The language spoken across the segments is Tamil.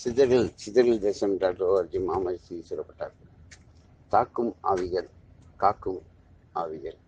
சிதறில் சிதறில் தேசம் டாக்டர் ஓஆர்ஜி மாமரிசி சொல்லப்பட்டார். தாக்கும் ஆவிகள் காக்கும் ஆவிகள்.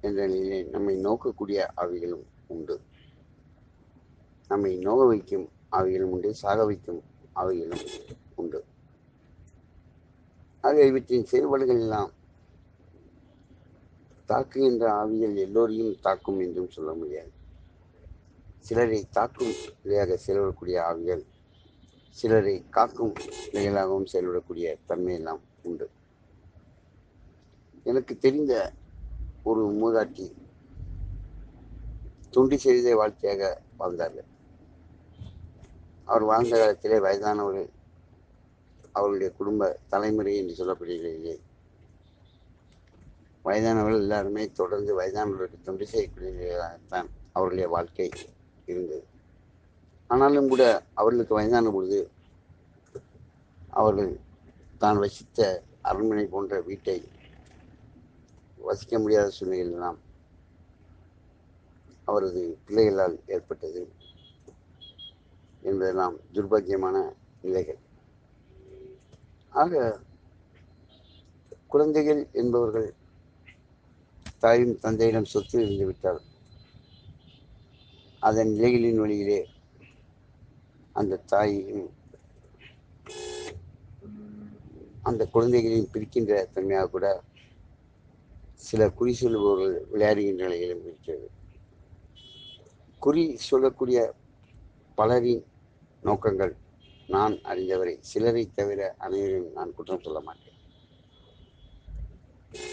என்ற நிலையிலே நம்மை நோக்கக்கூடிய ஆவிகளும் உண்டு. நம்மை நோக வைக்கும் ஆவிகளும் உண்டு சாக வைக்கும் ஆவிகளும் உண்டு. ஆக இவற்றின் செயல்பாடுகள் எல்லாம் தாக்குகின்ற ஆவிகள் எல்லோரையும் தாக்கும் என்றும் சொல்ல முடியாது. சிலரை தாக்கும் நிலையாக செயல்படக்கூடிய ஆவிகள் சிலரை காக்கும் நிலைகளாகவும் செயல்படக்கூடிய தன்மையெல்லாம் உண்டு. எனக்கு தெரிந்த ஒரு மூதாட்டி துண்டி செய்த வாழ்க்கையாக வாழ்ந்தார்கள். அவர் வாழ்ந்த காலத்திலே வயதானவர் அவருடைய குடும்ப தலைமுறை என்று சொல்லப்படுகிறது. வயதானவர்கள் எல்லாருமே தொடர்ந்து வயதானவர்களுக்கு தொண்டு செய்யக்கூடியதான் அவருடைய வாழ்க்கை இருந்தது. ஆனாலும் கூட அவர்களுக்கு வயதான பொழுது அவர்கள் தான் வசித்த அரண்மனை போன்ற வீட்டை வசிக்க முடியாத சூழ்நிலையெல்லாம் அவரது பிள்ளைகளால் ஏற்பட்டது என்பதெல்லாம் துர்பாக்கியமான நிலைகள். ஆக குழந்தைகள் என்பவர்கள் தாயும் தந்தையிடம் சொத்து இருந்துவிட்டால் அதன் நிலைகளின் வழியிலே அந்த தாயையும் அந்த குழந்தைகளையும் பிரிக்கின்ற தன்மையாக கூட சில குறி சொல்லுபவர்கள் விளையாடுகின்ற நிலையிலும் இருக்கிறது. குறி சொல்லக்கூடிய பலரின் நோக்கங்கள் நான் அறிந்தவரை சிலரை தவிர அனைவரையும் நான் குற்றம் சொல்ல மாட்டேன்.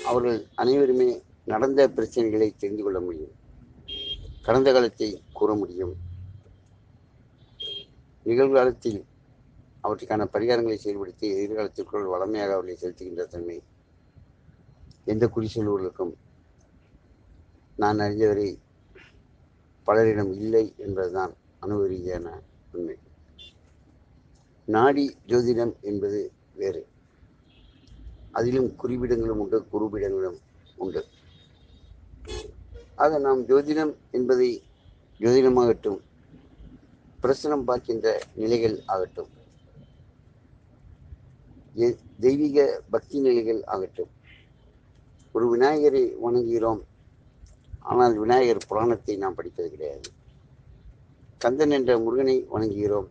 அவர்கள் அனைவருமே நடந்த பிரச்சனைகளை தெரிந்து கொள்ள முடியும். கடந்த காலத்தை கூற முடியும். நிகழ்காலத்தில் அவற்றுக்கான பரிகாரங்களை செயல்படுத்தி எதிர்காலத்திற்குள் வளமையாக அவர்களை செலுத்துகின்ற தன்மை எந்த குறி சொல்வர்களுக்கும் நான் அறிந்தவரை பலரிடம் இல்லை என்பதுதான் அனுபவ ரீதியான உண்மை. நாடி ஜோதிடம் என்பது வேறு. அதிலும் குறிப்பிடங்களும் உண்டு குறுப்பிடங்களும் உண்டு. ஆக நாம் ஜோதிடம் என்பதை ஜோதிடமாகட்டும் பிரசனம் பார்க்கின்ற நிலைகள் ஆகட்டும். தெய்வீக பக்தி நிலைகள் ஆகட்டும். ஒரு விநாயகரை வணங்குகிறோம். ஆனால் விநாயகர் புராணத்தை நாம் படிப்பது கிடையாது. கந்தன் என்ற முருகனை வணங்குகிறோம்.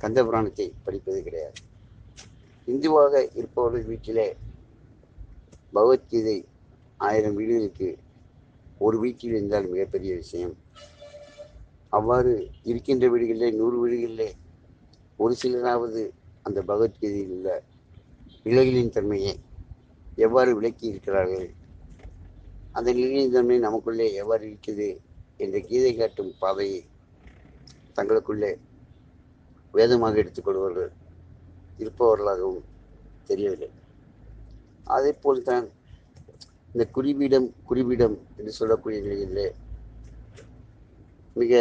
கந்த புராணத்தை படிப்பது கிடையாது. இந்துவாக இருப்பவர்கள் வீட்டிலே பகவத்கீதை ஆயிரம் வீடுகளுக்கு ஒரு வீட்டில் இருந்தால் மிகப்பெரிய விஷயம். அவ்வாறு இருக்கின்ற வீடுகளிலே நூறு வீடுகளிலே ஒரு சிலராவது அந்த பகவத்கீதையில் உள்ள நிலைகளின் தன்மையை எவ்வாறு விளக்கி இருக்கிறார்கள்? அந்த நிலையின் தன்மை நமக்குள்ளே எவ்வாறு இருக்கிறது என்ற கீதை காட்டும் பாதையை தங்களுக்குள்ளே வேதமாக எடுத்துக்கொள்வர்கள் இருப்பவர்களாகவும் தெரியவில்லை. அதே போல்தான் இந்த குறிபீடம் குறிபீடம் என்று சொல்லக்கூடிய நிலையிலே மிக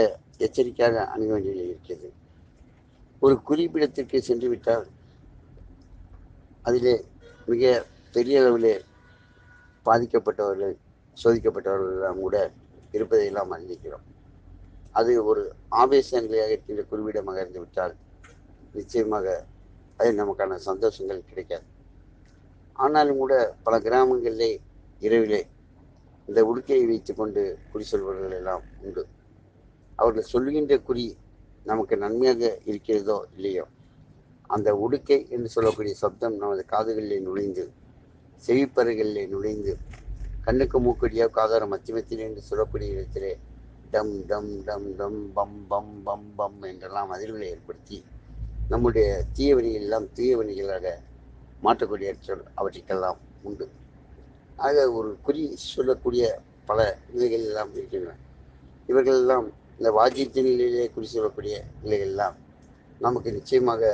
எச்சரிக்கையாக அணுக வேண்டிய நிலை இருக்கிறது. ஒரு குறிப்பிடத்திற்கு சென்று விட்டால் அதிலே மிக பெரிய அளவிலே பாதிக்கப்பட்டவர்கள் சோதிக்கப்பட்டவர்களெல்லாம் கூட இருப்பதையெல்லாம் அறிந்திருக்கிறோம். அது ஒரு ஆவேச நிலையாக இருக்கின்ற குறிப்பிடமாக இருந்து விட்டால் நிச்சயமாக அது நமக்கான சந்தோஷங்கள் கிடைக்காது. ஆனாலும் கூட பல கிராமங்களிலே இரவிலே இந்த உடுக்கையை வைத்துக்கொண்டு குடி சொல்பவர்கள் எல்லாம் உண்டு. அவர்கள் சொல்லுகின்ற குறி நமக்கு நன்மையாக இருக்கிறதோ இல்லையோ? அந்த உடுக்கை என்று சொல்லக்கூடிய சப்தம் நமது காதுகளிலே நுழைந்து செவிப்பறைகளிலே நுழைந்து கண்ணுக்கு மூக்கடியோ காதாரம் மத்தி மத்தியில் என்று சொல்லக்கூடிய இடத்திலே டம் டம் டம் டம் பம் பம் பம் பம் என்றெல்லாம் அதிர்வுகளை ஏற்படுத்தி நம்முடைய தீயவணிகள் எல்லாம் தீயவணிகளாக மாற்றக்கூடிய சொல் அவற்றுக்கெல்லாம் உண்டு. ஆக ஒரு குறி சொல்லக்கூடிய பல நிலைகள் எல்லாம் இருக்கின்றன. இவர்கள் எல்லாம் இந்த வாஜியத்தின் நிலையிலே நிலைகள்லாம் சொல்லக்கூடிய நமக்கு நிச்சயமாக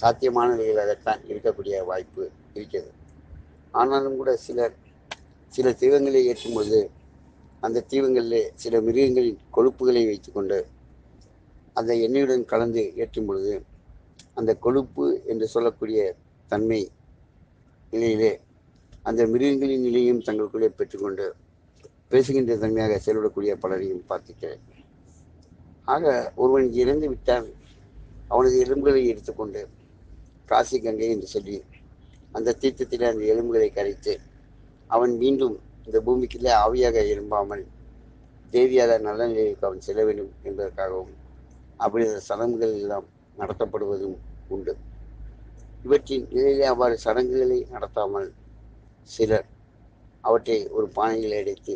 சாத்தியமான நிலைகளாகத்தான் இருக்கக்கூடிய வாய்ப்பு இருக்கிறது. ஆனாலும் கூட சிலர் சில தெய்வங்களை ஏற்றும் பொழுது அந்த தீவங்களிலே சில மிருகங்களின் கொழுப்புகளை வைத்துக்கொண்டு அந்த எண்ணெயுடன் கலந்து ஏற்றும் பொழுது அந்த கொழுப்பு என்று சொல்லக்கூடிய தன்மை நிலையிலே அந்த மிருகங்களின் நிலையும் தங்களுக்குள்ளே பெற்றுக்கொண்டு பேசுகின்ற தன்மையாக செயல்படக்கூடிய பலரையும் பார்த்திருக்கிறேன். ஆக ஒருவன் இறந்து விட்டான். அவனது எலும்புகளை எடுத்துக்கொண்டு காசி கங்கை என்று சொல்லி அந்த தீர்த்தத்தில் அந்த எலும்புகளை கரைத்து அவன் மீண்டும் இந்த பூமிக்குள்ளே ஆவியாக எழும்பாமல் தேவியால நல்ல நிலைக்கு அவன் செல்ல வேண்டும் என்பதற்காகவும் அப்படி அந்த சடங்குகள் எல்லாம் நடத்தப்படுவதும் உண்டு. இவற்றின் நிலையிலே அவ்வாறு சடங்குகளை நடத்தாமல் சிலர் அவற்றை ஒரு பானையில் அடைத்து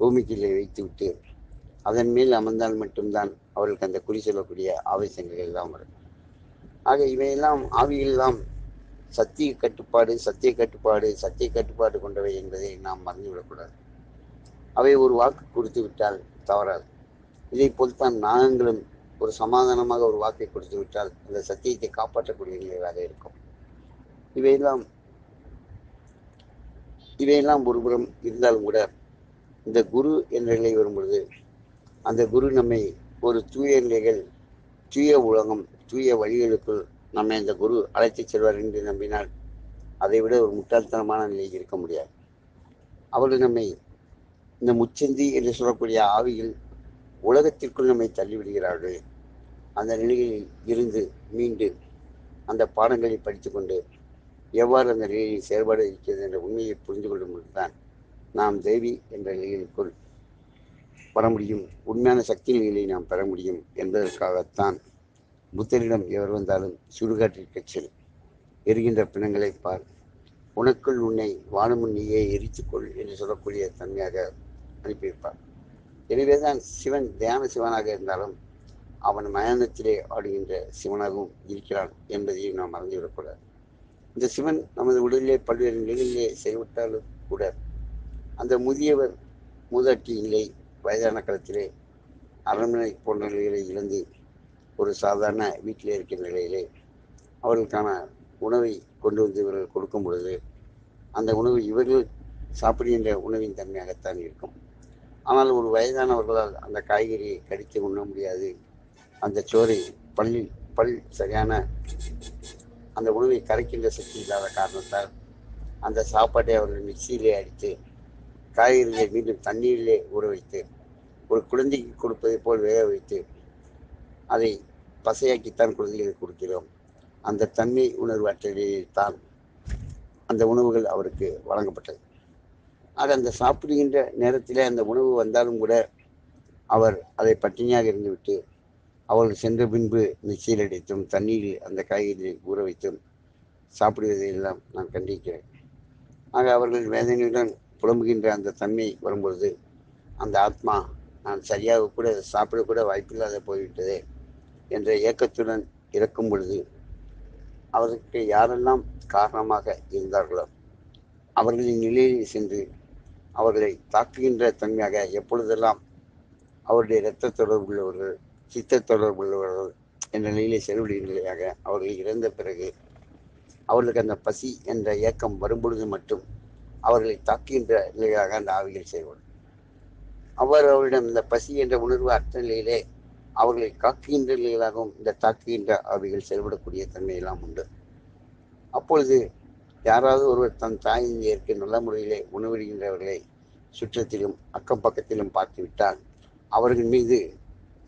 பூமிக்குள்ளே வைத்துவிட்டு அதன் மேல் அமர்ந்தால் மட்டும்தான் அவர்களுக்கு அந்த குறி சொல்லக்கூடிய ஆவேசங்கள் எல்லாம் வரும். ஆக இவையெல்லாம் ஆவியெல்லாம் சத்திய கட்டுப்பாடு சத்திய கட்டுப்பாடு சத்திய கட்டுப்பாடு கொண்டவை என்பதை நாம் மறந்துவிடக்கூடாது. அவை ஒரு வாக்கு கொடுத்து விட்டால் தவறாது. இதை போல்தான் நாகங்களும் ஒரு சமாதானமாக ஒரு வாக்கை கொடுத்து விட்டால் அந்த சத்தியத்தை காப்பாற்றக்கூடிய நிலையாக இருக்கும். இவையெல்லாம் இவையெல்லாம் ஒருபுறம் இருந்தாலும் கூட இந்த குரு என்ற நிலை வரும்பொழுது அந்த குரு நம்மை ஒரு தூய நிலைகள் தூய உலகம் தூய வழிகளுக்குள் நம்மை அந்த குரு அழைத்துச் செல்வார் என்று நம்பினால் அதை விட ஒரு முட்டாள்தனமான நிலையில் இருக்க முடியாது. அவர்கள் நம்மை இந்த முச்சந்தி என்று சொல்லக்கூடிய ஆவியில் உலகத்திற்குள் நம்மை தள்ளிவிடுகிறார்கள். அந்த நிலையில் இருந்து மீண்டு அந்த பாடங்களை படித்துக்கொண்டு எவ்வாறு அந்த நிலையில் செயல்பாடு இருக்கிறது என்ற உண்மையை புரிந்து கொள்ளும் தான் நாம் தேவி என்ற நிலையிற்குள் வர முடியும். உண்மையான சக்திகளை நாம் பெற முடியும் என்பதற்காகத்தான் புத்தரிடம் எவர் வந்தாலும் சுடுகாட்டிற்கு செல். எரிகின்ற பிணங்களை பார். உனக்குள் உன்னை வானமுன் நீயே எரித்துக்கொள் என்று சொல்லக்கூடிய தன்மையாக அனுப்பியிருப்பார். எனவேதான் சிவன் தியான சிவனாக இருந்தாலும் அவன் மயானத்திலே ஆடுகின்ற சிவனாகவும் இருக்கிறான் என்பதையும் நாம் மறந்துவிடக்கூடாது இந்த சிவன் நமது உடலிலே பல்வேறு நிலையிலே செயல்பட்டாலும் கூட அந்த முதியவர் மூதாட்டி நிலை வயதான காலத்திலே அரண்மனை போன்ற நிலைகளை இழந்து ஒரு சாதாரண வீட்டிலே இருக்கிற நிலையிலே அவர்களுக்கான உணவை கொண்டு வந்து இவர்கள் கொடுக்கும் பொழுது அந்த உணவு இவர்கள் சாப்பிடுகின்ற உணவின் தன்மையாகத்தான் இருக்கும். ஆனால் ஒரு வயதானவர்களால் அந்த காய்கறியை கடித்து உண்ண முடியாது. அந்த சோறை பல்லில் பல் சரியான அந்த உணவை கரைக்கின்ற சக்தி இல்லாத காரணத்தால் அந்த சாப்பாட்டை அவர்கள் மிக்சியிலே அடித்து காய்கறிகளை மீண்டும் தண்ணீரிலே ஊற வைத்து ஒரு குழந்தைக்கு கொடுப்பதை போல் வேக வைத்து அதை பசையாக்கித்தான் குழந்தைகளுக்கு கொடுக்கிறோம். அந்த தன்மை உணர்வு அற்றலில் தான் அந்த உணவுகள் அவருக்கு வழங்கப்பட்டது. ஆக அந்த சாப்பிடுகின்ற நேரத்தில் அந்த உணவு வந்தாலும் கூட அவர் அதை பட்டினியாக இருந்துவிட்டு அவர்கள் சென்ற பின்பு மிக்சியில் அடித்தும் தண்ணீரில் அந்த காய்கறிகளை ஊற வைத்தும் சாப்பிடுவதை எல்லாம் நான் கண்டிக்கிறேன் ஆக அவர்கள் வேதனையுடன் புலம்புகின்ற அந்த தன்மை வரும்பொழுது அந்த ஆத்மா நான் சரியாக கூட சாப்பிடக்கூட வாய்ப்பில்லாத போய்விட்டதே என்ற ஏக்கத்துடன் இறக்கும் பொழுது அவருக்கு யாரெல்லாம் காரணமாக இருந்தார்களோ அவர்களின் நிலையில் சென்று அவர்களை தாக்குகின்ற தன்மையாக எப்பொழுதெல்லாம் அவருடைய இரத்த தொடர்புள்ளவர்கள் சித்த தொடர்புள்ளவர்கள் என்ற நிலையிலே செல்வடைய நிலையாக அவர்கள் இறந்த பிறகு அவர்களுக்கு அந்த பசி என்ற ஏக்கம் வரும்பொழுது மட்டும் அவர்களை தாக்குகின்ற நிலையாக அந்த ஆவிகள் செயல்படும். அவர் அவரிடம் இந்த பசி என்ற உணர்வு அற்ற நிலையிலே அவர்களை காக்குகின்ற நிலையிலாகவும் இந்த தாக்குகின்ற ஆவிகள் செயல்படக்கூடிய தன்மையெல்லாம் உண்டு. அப்பொழுது யாராவது ஒருவர் தன் தாயின் இயற்கை நல்ல முறையிலே உணவிடுகின்றவர்களை சுற்றத்திலும் அக்கம் பக்கத்திலும் பார்த்துவிட்டால் அவர்கள் மீது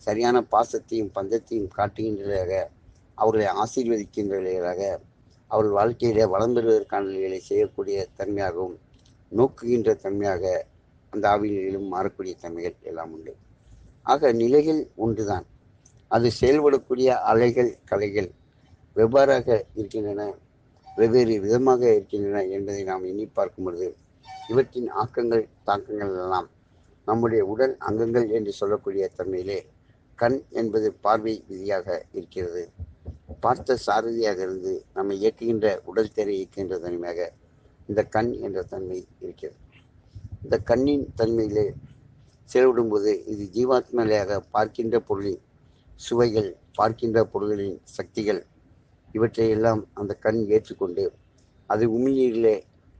சரியான பாசத்தையும் பந்தத்தையும் காட்டுகின்றதாக அவர்களை ஆசீர்வதிக்கின்றவர்களாக அவர்கள் வாழ்க்கையிலே வளம் பெறுவதற்கான நிலைகளை செய்யக்கூடிய தன்மையாகவும் நோக்குகின்ற தன்மையாக அந்த ஆவியிலும் மாறக்கூடிய தன்மைகள் எல்லாம் உண்டு. ஆக நிலைகள் ஒன்றுதான். அது செயல்படக்கூடிய அலைகள் கலைகள் வெவ்வேறாக இருக்கின்றன வெவ்வேறு விதமாக இருக்கின்றன என்பதை நாம் எண்ணி பார்க்கும் பொழுது இவற்றின் ஆக்கங்கள் தாக்கங்கள் எல்லாம் நம்முடைய உடல் அங்கங்கள் என்று சொல்லக்கூடிய தன்மையிலே கண் என்பது பார்வை விதியாக இருக்கிறது. பார்த்த சாரதியாக இருந்து நம்மை இயக்குகின்ற உடல் தேரை இயக்குகின்ற தன்மையாக இந்த கண் என்ற தன்மை இருக்கிறது. இந்த கண்ணின் தன்மையிலே செயல்படும்போது இது ஜீவாத்மலையாக பார்க்கின்ற பொருளின் சுவைகள் பார்க்கின்ற பொருள்களின் சக்திகள் இவற்றையெல்லாம் அந்த கண் ஏற்றுக்கொண்டு அது உமிழ்நீரிலே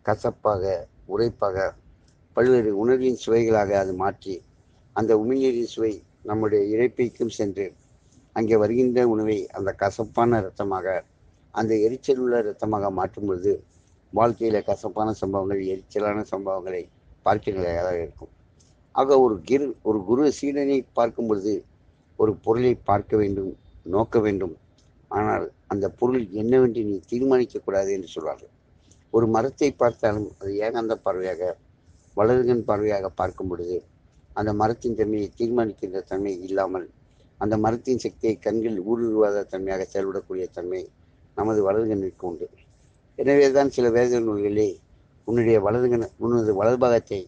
கசப்பாக உரைப்பாக பல்வேறு உணர்வின் சுவைகளாக அது மாற்றி அந்த உமிழ்நீரின் சுவை நம்முடைய இறைப்பைக்கும் சென்று அங்கே வருகின்ற உணவை அந்த கசப்பான இரத்தமாக அந்த எரிச்சல் உள்ள இரத்தமாக மாற்றும் பொழுது வாழ்க்கையில கசப்பான சம்பவங்கள் எரிச்சலான சம்பவங்களை பார்க்கின்றதாக இருக்கும். ஆக ஒரு கிரு ஒரு குரு சீடனை பார்க்கும் பொழுது ஒரு பொருளை பார்க்க வேண்டும் நோக்க வேண்டும். ஆனால் அந்த பொருள் என்னவென்று நீ தீர்மானிக்கக்கூடாது என்று சொல்வார்கள். ஒரு மரத்தை பார்த்தாலும் அது ஏகாந்த பார்வையாக வலதுகன் பார்வையாக பார்க்கும் பொழுது அந்த மரத்தின் தன்மையை தீர்மானிக்கின்ற தன்மை இல்லாமல் அந்த மரத்தின் சக்தியை கண்கள் ஊடுருவாத தன்மையாக செயல்படக்கூடிய தன்மை நமது வளருகனிற்கு உண்டு. எனவே தான் சில வேத நூல்களே உன்னுடைய வலது உனது வலது பாகத்தை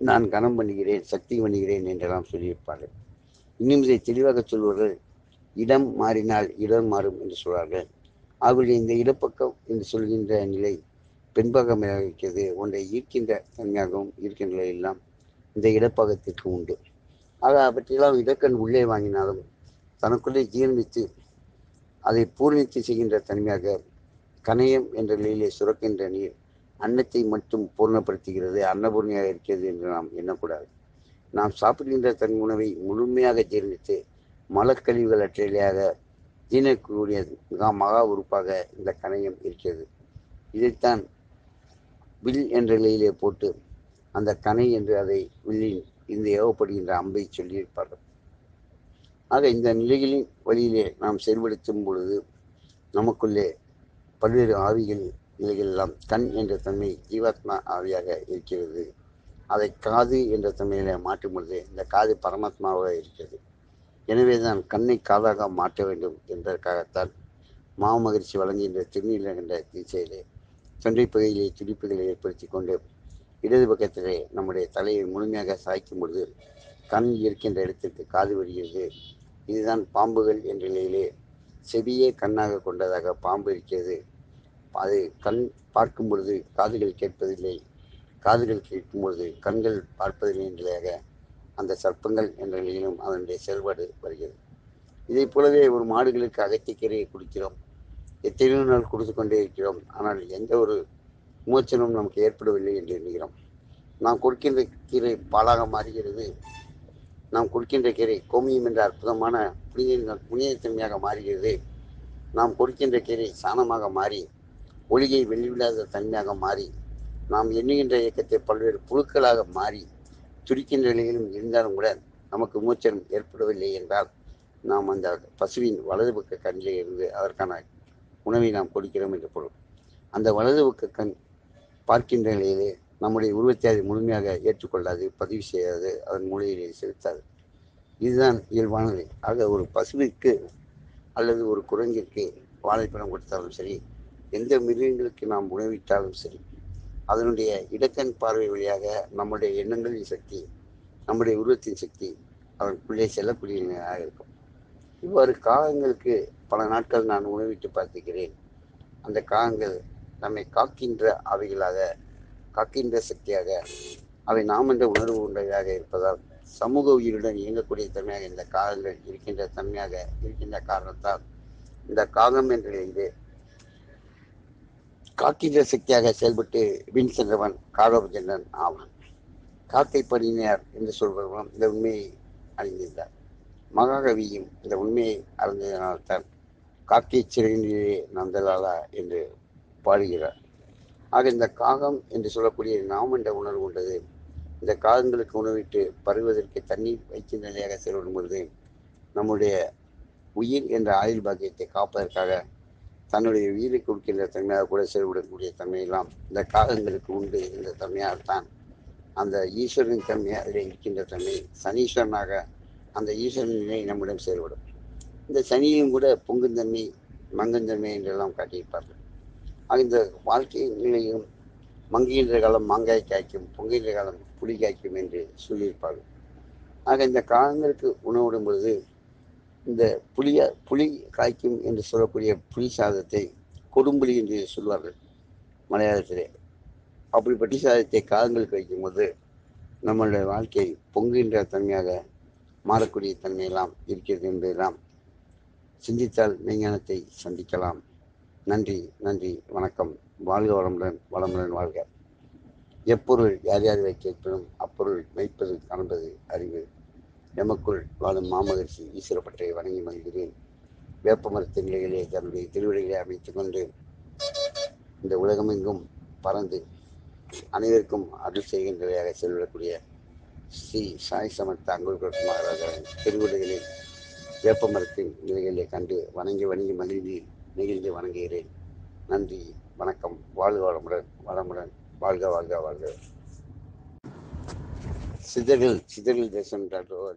நான் கனம் பண்ணுகிறேன் சக்தி பண்ணுகிறேன் என்றெல்லாம் சொல்லியிருப்பார்கள். இன்னும் இதை தெளிவாக சொல்வார்கள் இடம் மாறினால் இடம் மாறும் என்று சொல்வார்கள். ஆகவே இந்த இடப்பக்கம் என்று சொல்கின்ற நிலை பெண்பாகமாக இருக்கிறது. ஒன்றை ஈர்க்கின்ற தன்மையாகவும் இருக்கின்ற நிலை எல்லாம் இந்த இடப்பாகத்திற்கு உண்டு. ஆக அவற்றையெல்லாம் இடக்கண் உள்ளே வாங்கினாலும் தனக்குள்ளே ஜீர்ணித்து அதை பூர்ணித்து செய்கின்ற தன்மையாக கணையம் என்ற நிலையிலே சுரக்கின்ற நீர் அன்னத்தை மட்டும் பூர்ணப்படுத்துகிறது அன்னபூர்ணியாக இருக்கிறது என்று நாம் எண்ணக்கூடாது. நாம் சாப்பிடுகின்ற தன் உணவை முழுமையாக ஜீர்ணித்து மலக்கழிவுகள் அற்றையாக ஜீரணிக்கக்கூடிய மிக மகா உறுப்பாக இந்த கணையம் இருக்கிறது. இதைத்தான் வில் என்ற நிலையிலே போட்டு அந்த கணை என்று அதை வில்லின் இந்த ஏவப்படுகின்ற அம்பை சொல்லியிருப்பார்கள். ஆக இந்த நிலைகளின் வழியிலே நாம் செயல்படுத்தும் பொழுது நமக்குள்ளே பல்வேறு ஆவிகள் நிலைகள் கண் என்ற தன்மை ஜீவாத்மா ஆவியாக இருக்கிறது. அதை காது என்ற தன்மையில மாற்றும் பொழுது இந்த காது பரமாத்மாவாக இருக்கிறது. எனவே தான் கண்ணை காதாக மாற்ற வேண்டும் என்பதற்காகத்தான் மாமகிழ்ச்சி வழங்குகின்ற திருநீல என்ற திசையிலே தொண்டை பகுதியிலே துடிப்புகளை ஏற்படுத்தி கொண்டு இடது பக்கத்திலே நம்முடைய தலையை முழுமையாக சாய்க்கும் பொழுது கண் இருக்கின்ற இடத்திற்கு காது வருகிறது. இதுதான் பாம்புகள் என்ற நிலையிலே செவியே கண்ணாக கொண்டதாக பாம்பு இருக்கிறது. அது கண் பார்க்கும் பொழுது காதுகள் கேட்பதில்லை. காதுகள் கேட்கும் பொழுது கண்கள் பார்ப்பதில்லை என்றாக அந்த சர்ப்பங்கள் என்ற நிலையிலும் அதனுடைய செயல்பாடு வருகிறது. இதை போலவே ஒரு மாடுகளுக்கு அகத்திக்கீரையை குடிக்கிறோம். எத்தனையோ நாள் கொடுத்து கொண்டே இருக்கிறோம். ஆனால் எந்த ஒரு விமோச்சனமும் நமக்கு ஏற்படவில்லை என்று எண்ணுகிறோம். நாம் கொடுக்கின்ற கீரை பாலாக மாறுகிறது. நாம் கொடுக்கின்ற கீரை கோமியம் என்ற அற்புதமான புனித புனிதத்தன்மையாக மாறுகிறது. நாம் கொடுக்கின்ற கீரை சாணமாக மாறி ஒளியை வெளிவிடாத தன்மையாக மாறி நாம் எண்ணுகின்ற இயக்கத்தை பல்வேறு புழுக்களாக மாறி துடிக்கின்ற நிலையிலும் இருந்தாலும் கூட நமக்கு மூச்சம் ஏற்படவில்லை என்றால் நாம் அந்த பசுவின் வலது பக்க கண்ணிலே இருந்து அதற்கான உணவை நாம் கொடுக்கிறோம் என்று பொருள். அந்த வலது பக்க கண் பார்க்கின்ற நிலையிலே நம்முடைய உருவத்தை அது முழுமையாக ஏற்றுக்கொள்ளாது பதிவு செய்யாது அதன் மூலையிலே செலுத்தாது. இதுதான் இயல்பானது. ஆக ஒரு பசுவிற்கு அல்லது ஒரு குரங்கிற்கு வாழைப்பழம் கொடுத்தாலும் சரி எந்த மிருகங்களுக்கு நாம் உணவிட்டாலும் சரி அதனுடைய இடக்கண் பார்வை வழியாக நம்முடைய எண்ணங்களின் சக்தி நம்முடைய உருவத்தின் சக்தி அதற்குள்ளே செல்லக்கூடியதாக இருக்கும். இவ்வாறு காகங்களுக்கு பல நாட்கள் நான் உணவிட்டு பார்த்துக்கிறேன் அந்த காகங்கள் நம்மை காக்கின்ற அவைகளாக காக்கின்ற சக்தியாக அவை நாம் என்ற உணர்வு உண்டவையாக இருப்பதால் சமூக உயிருடன் இயங்கக்கூடிய தன்மையாக இந்த காகங்கள் இருக்கின்ற தன்மையாக இருக்கின்ற காரணத்தால் இந்த காகம் என்ற இது காக்கின்ற சக்தியாக செயல்பட்டு வின் சென்றவன் காகபஜனன் ஆவான். காக்கை பணியினர் என்று சொல்பவரும் இந்த உண்மையை அறிந்திருந்தார். மகாகவியும் இந்த உண்மையை அறிந்ததனால்தான் காக்கை சிறையிலே நந்தலாலா என்று பாடுகிறார். ஆக இந்த காகம் என்று சொல்லக்கூடிய நாம் என்ற உணர்வு கொண்டது. இந்த காகங்களுக்கு உணவிட்டு பருவதற்கு தண்ணீர் வைக்கின்ற நிலையாக செயல்படும் பொழுது நம்முடைய உயிர் என்ற ஆயுள் பாக்கியத்தை காப்பதற்காக தன்னுடைய உயிரை கொடுக்கின்ற தன்மையாக கூட செயல்படக்கூடிய தன்மையெல்லாம் இந்த காகங்களுக்கு உண்டு என்ற தன்மையால்தான் அந்த ஈஸ்வரன் தன்மை அதில் இருக்கின்ற தன்மை சனீஸ்வரனாக அந்த ஈஸ்வரன் நிலை நம்மிடம் செயல்படும். இந்த சனியும் கூட பொங்குந்தன்மை மங்குந்தன்மை என்றெல்லாம் காட்டியிருப்பார்கள். அந்த இந்த வாழ்க்கை நிலையும் மங்குகின்ற காலம் மாங்காய் காய்க்கும் பொங்குகின்ற காலம் புலி காய்க்கும் என்று சொல்லியிருப்பார்கள். ஆக இந்த காலங்களுக்கு உணவிடும் பொழுது இந்த புளிய புலி காய்க்கும் என்று சொல்லக்கூடிய புலி சாதத்தை கொடும்புலி என்று சொல்வார்கள் மலையாளத்திலே. அப்படிப்பட்ட சாதத்தை காலங்களுக்கு வைக்கும்போது நம்மளுடைய வாழ்க்கை பொங்குகின்ற தன்மையாக மாறக்கூடிய தன்மையெல்லாம் இருக்கிறது என்பதெல்லாம் சிந்தித்தால் விஞ்ஞானத்தை சந்திக்கலாம். நன்றி நன்றி வணக்கம். வாழ்க வளமுடன் வளமுடன் வாழ்க. எப்பொருள் யார் யார் கேட்பதும் அப்பொருள் மெய்ப்பது காண்பது அறிவு. எமக்குள் வாழும் மாமகர்ஷி ஈஸ்வரப்பற்றை வணங்கி மகிழ்கிறேன். வேப்ப மரத்தின் நிலையிலே தன்னுடைய திருவிழிகளை அமைத்துக் கொண்டு இந்த உலகமெங்கும் பறந்து அனைவருக்கும் அருள் செய்கின்றவையாக செல்விடக்கூடிய ஸ்ரீ சாய் சமர்த்த அங்குல்கோட் மகாராஜாவின் திருவிடுகளில் வேப்பமரத்தின் நிலைகளை கண்டு வணங்கி வணங்கி மகிழ்ந்து நெகிழ்ந்து வணங்குகிறேன். நன்றி வணக்கம். வாழ்க வளமுடன் வளமுடன். வாழ்க வாழ்க வாழ்க. சிதறில் சிதறில் தேசம் டாக்டர் ஓ.